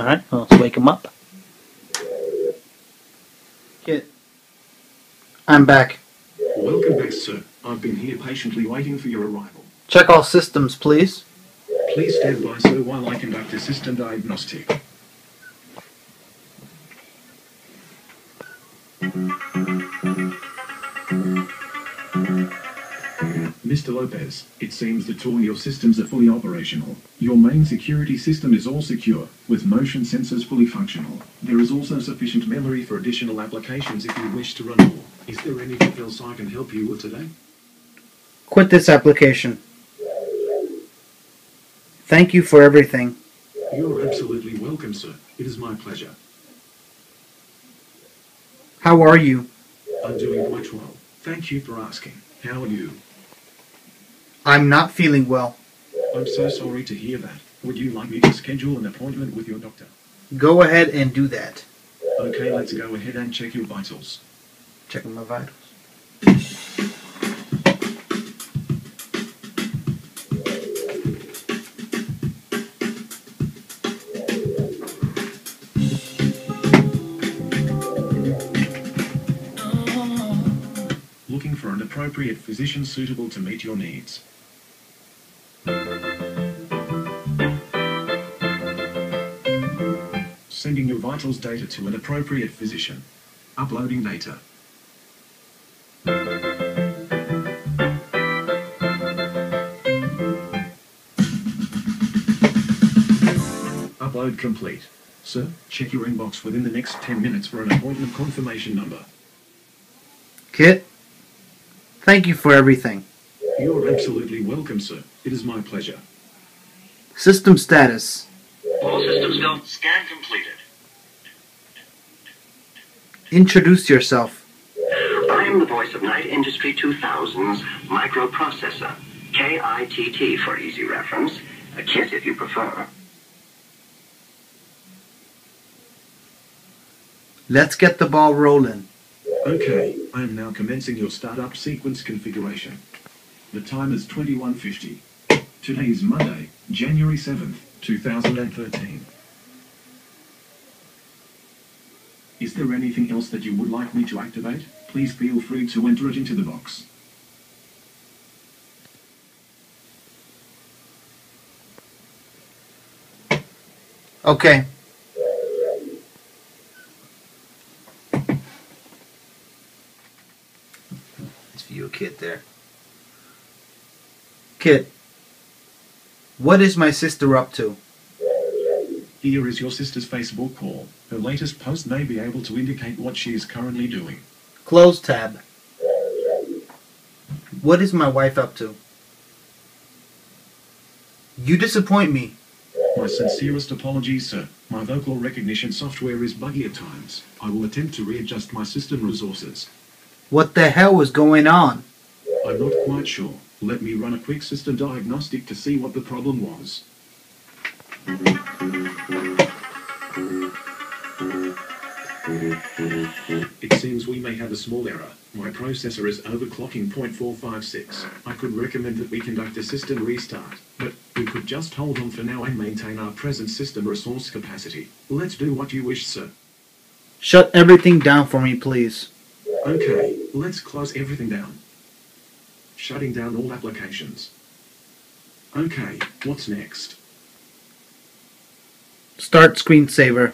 Alright, well, let's wake him up. Kitt. I'm back. Welcome back, sir. I've been here patiently waiting for your arrival. Check all systems, please. Please stand by, sir, while I conduct a system diagnostic. Mr. Lopez, it seems that all your systems are fully operational. Your main security system is all secure, with motion sensors fully functional. There is also sufficient memory for additional applications if you wish to run more. Is there anything else I can help you with today? Quit this application. Thank you for everything. You're absolutely welcome, sir. It is my pleasure. How are you? I'm doing quite well. Thank you for asking. How are you? I'm not feeling well. I'm so sorry to hear that. Would you like me to schedule an appointment with your doctor? Go ahead and do that. Okay, let's go ahead and check your vitals. Checking my vitals. Looking for an appropriate physician suitable to meet your needs. Sending your vitals data to an appropriate physician. Uploading data. Upload complete. Sir, check your inbox within the next 10 minutes for an appointment confirmation number. Kitt, thank you for everything. You're absolutely welcome, sir. It is my pleasure. System status. All systems go. Scan completed. Introduce yourself. I am the voice of Knight Industry 2000's microprocessor. K-I-T-T for easy reference. A Kitt if you prefer. Let's get the ball rolling. Okay, I am now commencing your startup sequence configuration. The time is 2150. Today is Monday, January 7th, 2013. Is there anything else that you would like me to activate? Please feel free to enter it into the box. Okay. Let's view a kit there. Kitt, what is my sister up to? Here is your sister's Facebook call. Her latest post may be able to indicate what she is currently doing. Close tab. What is my wife up to? You disappoint me. My sincerest apologies, sir. My vocal recognition software is buggy at times. I will attempt to readjust my system resources. What the hell is going on? I'm not quite sure. Let me run a quick system diagnostic to see what the problem was. It seems we may have a small error. My processor is overclocking 0.456. I could recommend that we conduct a system restart, but we could just hold on for now and maintain our present system resource capacity. Let's do what you wish, sir. Shut everything down for me, please. Okay, let's close everything down. Shutting down all applications. Okay, what's next? Start screensaver.